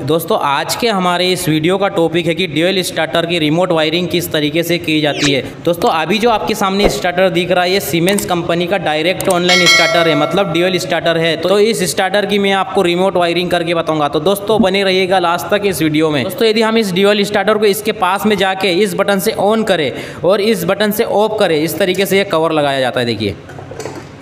दोस्तों, आज के हमारे इस वीडियो का टॉपिक है कि ड्यूल स्टार्टर की रिमोट वायरिंग किस तरीके से की जाती है। दोस्तों, अभी जो आपके सामने स्टार्टर दिख रहा है, ये सीमेंस कंपनी का डायरेक्ट ऑनलाइन स्टार्टर है मतलब ड्यूल स्टार्टर है। तो इस स्टार्टर की मैं आपको रिमोट वायरिंग करके बताऊँगा। तो दोस्तों, बने रहिएगा लास्ट तक इस वीडियो में। दोस्तों, यदि हम इस ड्यूल स्टार्टर को इसके पास में जाके इस बटन से ऑन करें और इस बटन से ऑफ़ करें, इस तरीके से यह कवर लगाया जाता है, देखिए।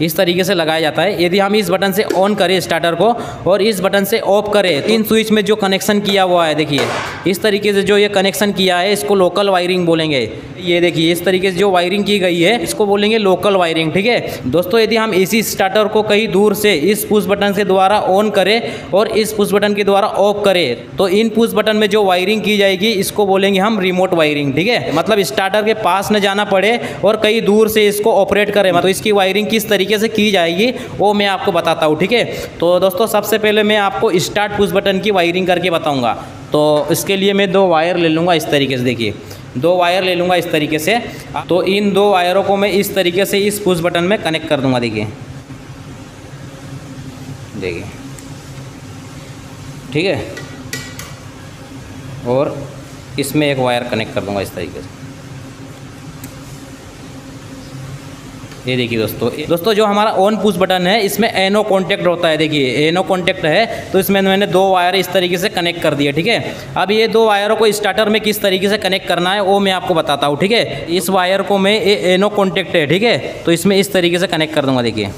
इस तरीके से लगाया जाता है। यदि हम इस बटन से ऑन करें स्टार्टर को और इस बटन से ऑफ़ करें तीन स्विच में जो कनेक्शन किया हुआ है, देखिए। इस तरीके से जो ये कनेक्शन किया है, इसको लोकल वायरिंग बोलेंगे। ये देखिए, इस तरीके से जो वायरिंग की गई है, इसको बोलेंगे लोकल वायरिंग ठीक है? दोस्तों, यदि हम इसी स्टार्टर को कहीं दूर से इस पुश बटन से द्वारा ऑन करें और इस पुश बटन के द्वारा ऑफ़ करें तो इन पुश बटन में जो वायरिंग की जाएगी, इसको बोलेंगे हम रिमोट वायरिंग ठीक है? मतलब स्टार्टर के पास न जाना पड़े और कहीं दूर से इसको ऑपरेट करें। मतलब इसकी वायरिंग किस तरीके से की जाएगी, वो मैं आपको बताता हूँ, ठीक है? तो दोस्तों, सबसे पहले मैं आपको स्टार्ट पुश बटन की वायरिंग करके बताऊँगा। तो इसके लिए मैं दो वायर ले लूँगा इस तरीके से, देखिए। दो वायर ले लूँगा इस तरीके से। तो इन दो वायरों को मैं इस तरीके से इस पुश बटन में कनेक्ट कर दूँगा, देखिए। देखिए। ठीक है? और इसमें एक वायर कनेक्ट कर दूँगा इस तरीके से। ये देखिए दोस्तों दोस्तों जो हमारा ऑन पुश बटन है, इसमें एनो कॉन्टैक्ट होता है, देखिए एनो कॉन्टैक्ट है तो इसमें मैंने दो वायर इस तरीके से कनेक्ट कर दिए ठीक है? अब ये दो वायरों को स्टार्टर में किस तरीके से कनेक्ट करना है, वो मैं आपको बताता हूँ, ठीक है? इस वायर को मैं ये एनो कॉन्टैक्ट है, ठीक है? तो इसमें इस तरीके से कनेक्ट कर दूँगा देखिए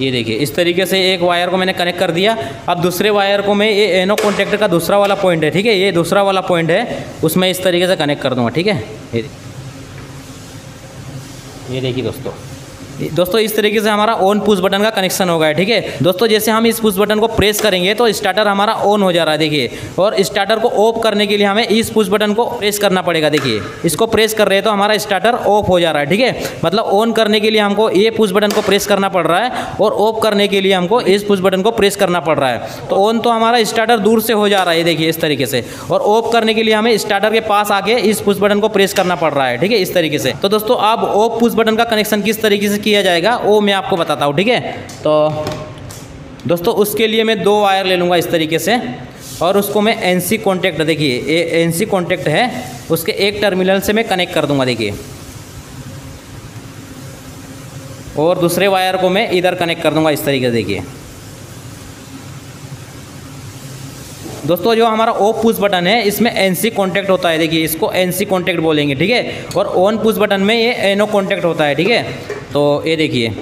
ये देखिए, इस तरीके से एक वायर को मैंने कनेक्ट कर दिया। अब दूसरे वायर को मैं ये एनो कॉन्टेक्टर का दूसरा वाला पॉइंट है, ठीक है? ये दूसरा वाला पॉइंट है, उसमें इस तरीके से कनेक्ट कर दूँगा, ठीक है? ये देखिए दोस्तों। दोस्तों, इस तरीके से हमारा ऑन पुश बटन का कनेक्शन हो गया है, ठीक है? दोस्तों, जैसे हम इस पुश बटन को प्रेस करेंगे तो स्टार्टर हमारा ऑन हो जा रहा है, देखिए। और स्टार्टर को ऑफ़ करने के लिए हमें इस पुश बटन को प्रेस करना पड़ेगा, देखिए। इसको प्रेस कर रहे हैं तो हमारा स्टार्टर ऑफ़ हो जा रहा है, ठीक है? मतलब ऑन करने के लिए हमको ये पुश बटन को प्रेस करना पड़ रहा है और ऑफ़ करने के लिए हमको इस पुश बटन को प्रेस करना पड़ रहा है। तो ऑन तो हमारा स्टार्टर दूर से हो जा रहा है देखिए, इस तरीके से। और ऑफ़ करने के लिए हमें स्टार्टर के पास आके इस पुश बटन को प्रेस करना पड़ रहा है, ठीक है, इस तरीके से। तो दोस्तों आप ऑफ़ पुश बटन का कनेक्शन किस तरीके से किया जाएगा, वो मैं आपको बताता हूँ, ठीक है? तो दोस्तों, उसके लिए मैं दो वायर ले लूँगा इस तरीके से, और उसको मैं एन सी कॉन्टैक्ट देखिए एन सी कॉन्टैक्ट है, उसके एक टर्मिनल से मैं कनेक्ट कर दूँगा, देखिए। और दूसरे वायर को मैं इधर कनेक्ट कर दूँगा इस तरीके से, देखिए। दोस्तों, जो हमारा ऑफ़ पुश बटन है, इसमें एन सी कॉन्टैक्ट होता है। देखिए, इसको एन सी कॉन्टैक्ट बोलेंगे, ठीक है? और ऑन पुश बटन में ये एनो कॉन्टैक्ट होता है, ठीक है? तो ये देखिए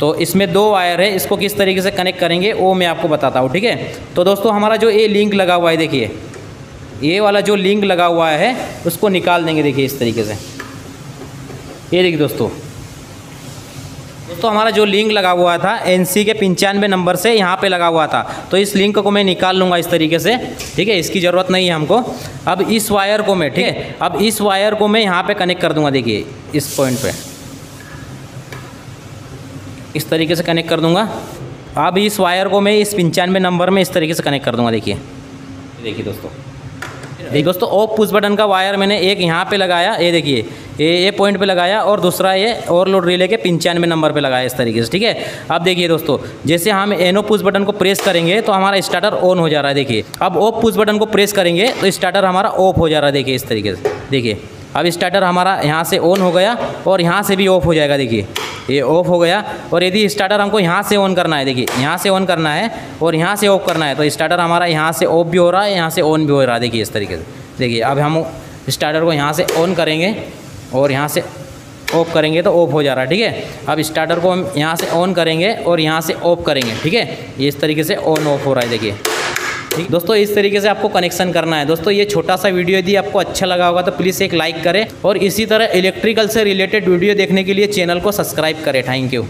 तो इसमें दो वायर है, इसको किस तरीके से कनेक्ट करेंगे वो मैं आपको बताता हूँ, ठीक है? तो दोस्तों, हमारा जो ये लिंक लगा हुआ है, देखिए, ये वाला जो लिंक लगा हुआ है, उसको निकाल देंगे, देखिए, इस तरीके से। ये देखिए दोस्तों दोस्तों, हमारा जो लिंक लगा हुआ था एनसी के पंचानवे नंबर से यहाँ पे लगा हुआ था। तो इस लिंक को मैं निकाल लूँगा इस तरीके से, ठीक है? इसकी ज़रूरत नहीं है हमको। अब इस वायर को मैं, ठीक है? अब इस वायर को मैं यहाँ पे कनेक्ट कर दूँगा, देखिए, इस पॉइंट पे। इस तरीके से कनेक्ट कर दूँगा। अब इस वायर को मैं इस पंचानवे नंबर में इस तरीके से कनेक्ट कर दूँगा, देखिए। देखिए दोस्तों देखिए दोस्तों ऑफ़ पुश बटन का वायर मैंने एक यहाँ पे लगाया, ये देखिए, ये ये पॉइंट पे लगाया और दूसरा ये और ओवरलोड रिले के पंचानवे नंबर पे लगाया इस तरीके से, ठीक है? अब देखिए दोस्तों, जैसे हम एनो पुश बटन को प्रेस करेंगे तो हमारा स्टार्टर ऑन हो जा रहा है, देखिए। अब ऑफ़ पुश बटन को प्रेस करेंगे तो स्टार्टर हमारा ऑफ़ हो जा रहा है, देखिए, इस तरीके से, देखिए। अब स्टार्टर हमारा यहाँ से ऑन हो गया और यहाँ से भी ऑफ़ हो जाएगा, देखिए। ये ऑफ़ हो गया। और यदि स्टार्टर हमको यहाँ से ऑन करना है, देखिए, यहाँ से ऑन करना है और यहाँ से ऑफ़ करना है तो स्टार्टर हमारा यहाँ से ऑफ़ भी हो रहा है, यहाँ से ऑन भी हो रहा है, देखिए, इस तरीके से। देखिए, अब हम स्टार्टर को यहाँ से ऑन करेंगे और यहाँ से ऑफ़ करेंगे तो ऑफ़ हो जा रहा है, ठीक है? अब स्टार्टर को हम यहाँ से ऑन करेंगे और यहाँ से ऑफ़ करेंगे, ठीक है? ये इस तरीके से ऑन ऑफ़ हो रहा है, देखिए। ठीक दोस्तों, इस तरीके से आपको कनेक्शन करना है। दोस्तों, ये छोटा सा वीडियो यदि आपको अच्छा लगा होगा तो प्लीज़ एक लाइक करें और इसी तरह इलेक्ट्रिकल से रिलेटेड वीडियो देखने के लिए चैनल को सब्सक्राइब करें। Thank you